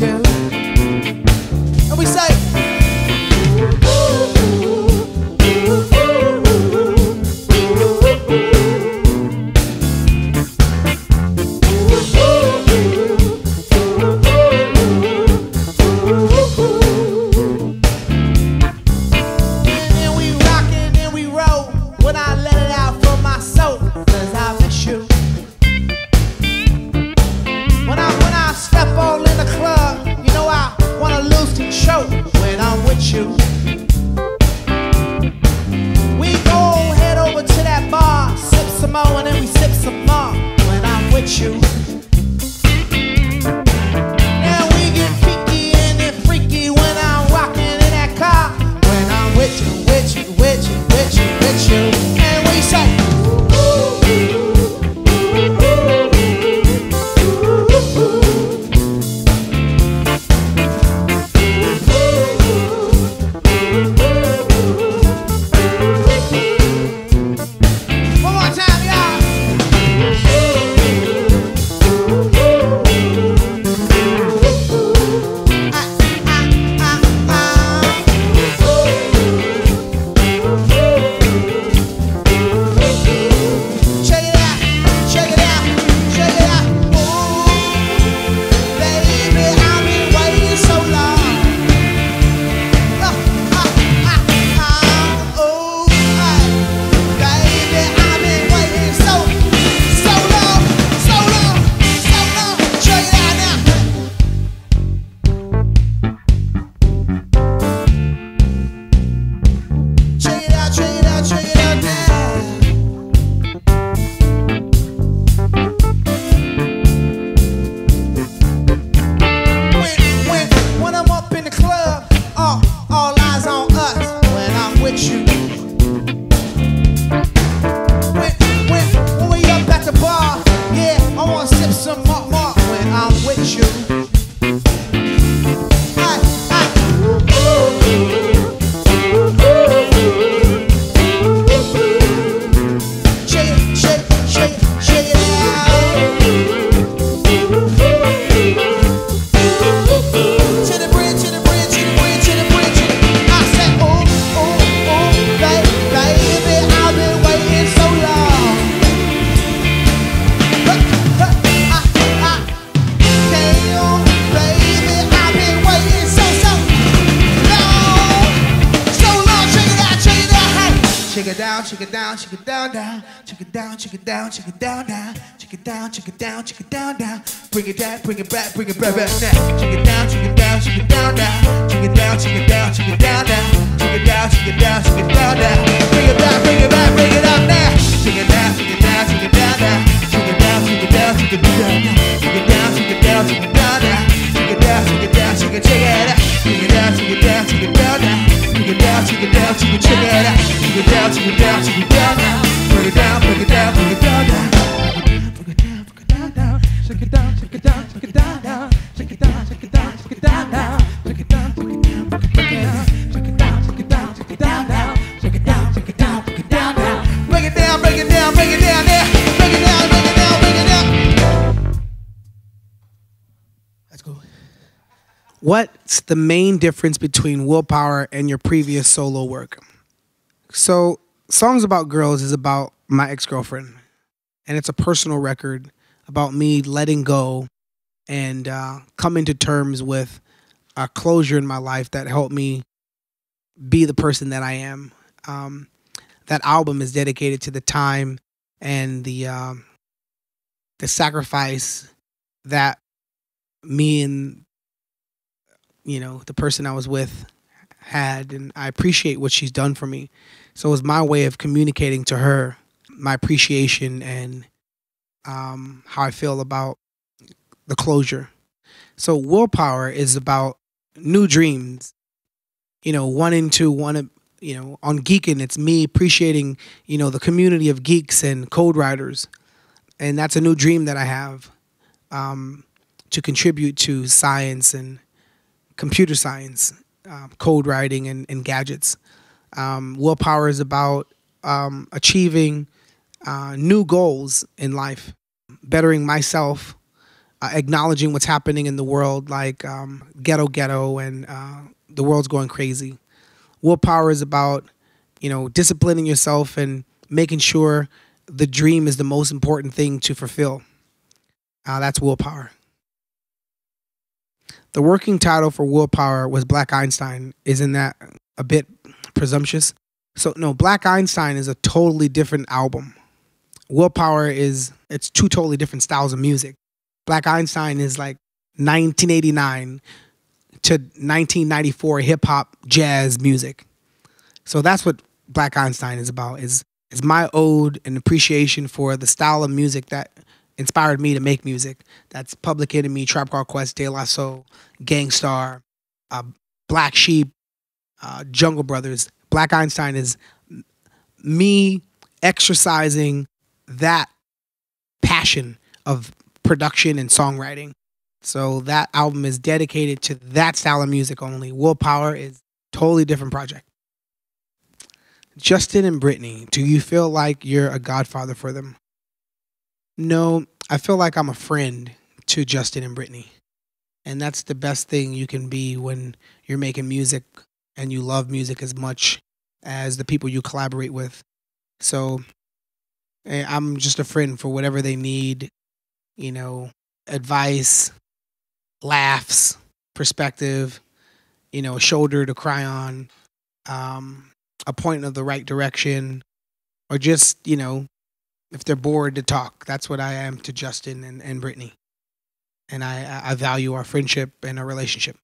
with Check it down, check it down, check it down, down. Check it down, check it down, check it down, down. Check it down, check it down, check it down, down. Bring it down, bring it back, bring it back, back now. Check it down, check it down, check it down, down. Check it down, check it down, check it down, down. Check it down, check it down, check it down, down. Bring it back, bring it back, bring it up now. Check it down, check it down, check it down, down. Check it down, check it down, check it down. Check it down, check it down, check it down, down. Check it down, check it down, check it, check it. Check it down, check it down, check it down, down. Check it down, check it down, check it, check it. What's the main difference between Willpower and your previous solo work? So, Songs About Girls is about my ex girlfriend, and it's a personal record about me letting go and uh, coming to terms with a closure in my life that helped me be the person that I am. Um, that album is dedicated to the time and the um, the sacrifice that me and you know the person I was with had, and I appreciate what she's done for me. So it was my way of communicating to her my appreciation and um, how I feel about the closure. So willpower is about new dreams. You know, wanting to one. you know, on geeking, it's me appreciating, you know, the community of geeks and code writers, and that's a new dream that I have um, to contribute to science and computer science, um, code writing, and, and gadgets. Um, willpower is about um, achieving uh, new goals in life, bettering myself, uh, acknowledging what's happening in the world, like um, ghetto, ghetto, and uh, the world's going crazy. Willpower is about, you know, disciplining yourself and making sure the dream is the most important thing to fulfill. Uh, that's willpower. The working title for Willpower was Black Einstein. Isn't that a bit presumptuous? So no, Black Einstein is a totally different album. Willpower is it's two totally different styles of music. Black Einstein is like 1989 to 1994 hip hop jazz music. So that's what Black Einstein is about. Is is my ode and appreciation for the style of music that inspired me to make music. That's Public Enemy, Tribe Called Quest, De La Soul, Gang Starr, uh, Black Sheep, uh, Jungle Brothers. Black Einstein is me exercising that passion of production and songwriting. So that album is dedicated to that style of music only. Willpower is totally different project. Justin and Britney, do you feel like you're a godfather for them? No, I feel like I'm a friend to Justin and Britney. And that's the best thing you can be when you're making music and you love music as much as the people you collaborate with. So eh, I'm just a friend for whatever they need, you know, advice, laughs, perspective, you know, a shoulder to cry on, um, a point of the right direction, or just, you know, if they're bored to talk. That's what I am to Justin and, and Britney. And I, I value our friendship and our relationship.